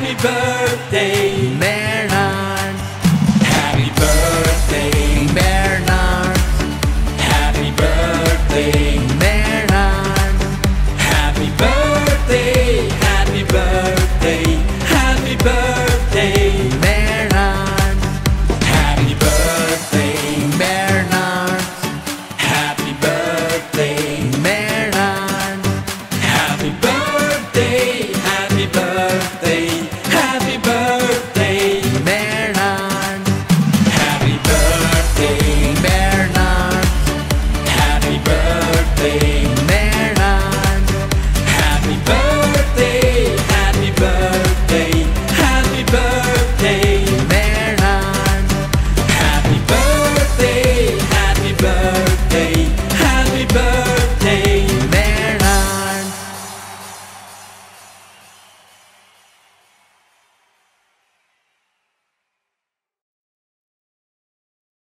Happy birthday, Bernard, happy birthday, Bernard, happy birthday nothing.